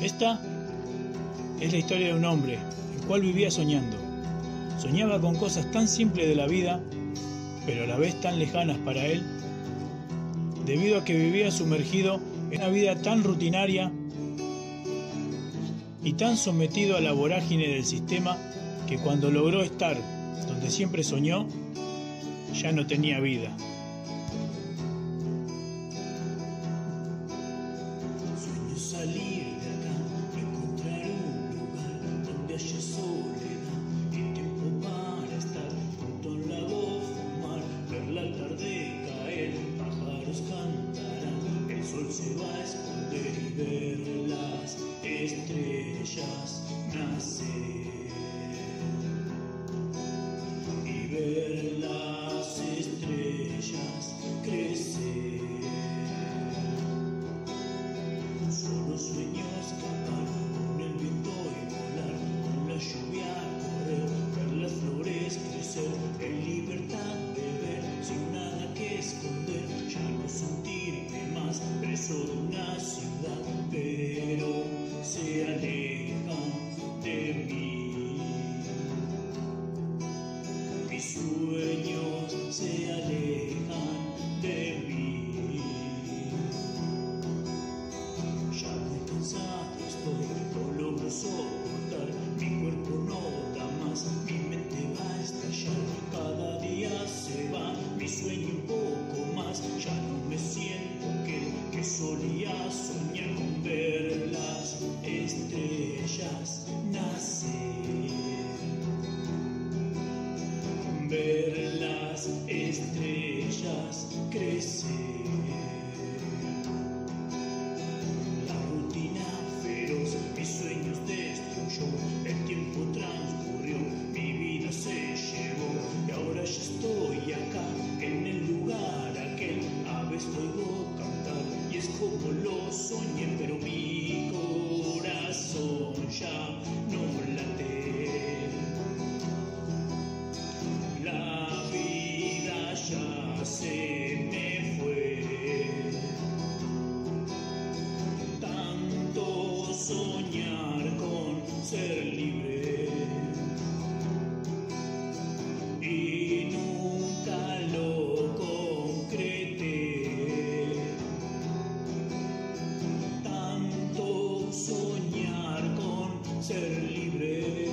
Esta es la historia de un hombre, el cual vivía soñando. Soñaba con cosas tan simples de la vida, pero a la vez tan lejanas para él, debido a que vivía sumergido en una vida tan rutinaria y tan sometido a la vorágine del sistema que cuando logró estar donde siempre soñó, ya no tenía vida. Sueño salir a esconder día soñé con ver las estrellas nacer, con ver las estrellas crecer. livre.